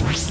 Peace.